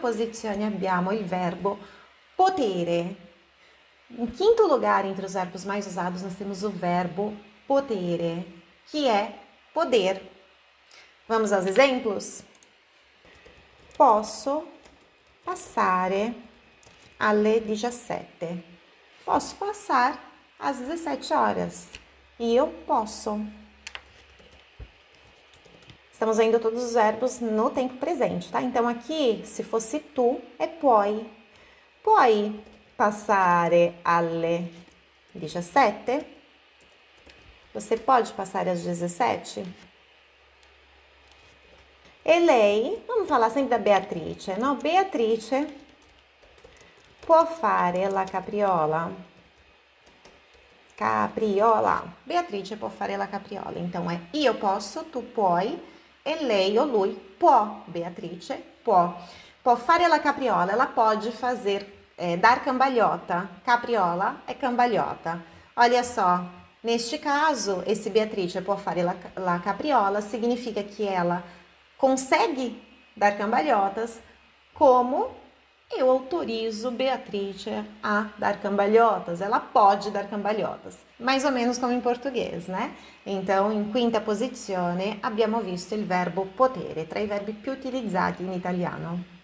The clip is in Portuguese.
posizione abbiamo il verbo potere. Em quinto lugar, entre os verbos mais usados, nós temos o verbo potere, que é poder. Vamos aos exemplos? Posso passare alle 17. Posso passar às 17 horas. E eu posso. Estamos vendo todos os verbos no tempo presente, tá? Então aqui, se fosse tu, é puoi. Puoi passare alle 17? Você pode passar às 17? E lei, vamos falar sempre da Beatrice, no? Beatrice può fare la capriola? Capriola. Beatrice può fare la capriola. Então é io posso, tu puoi, e lei ou lui può. Beatrice può. Può fare la capriola, ela pode fazer é, dar cambalhota. Capriola é cambalhota. Olha só, neste caso, esse Beatrice può fare la, la capriola significa que ela consegue dar cambalhotas, como eu autorizo Beatrice a dar cambalhotas. Ela pode dar cambalhotas, mais ou menos como em português, né? Então, in quinta posizione abbiamo visto il verbo potere, tra i verbi più utilizzati in italiano.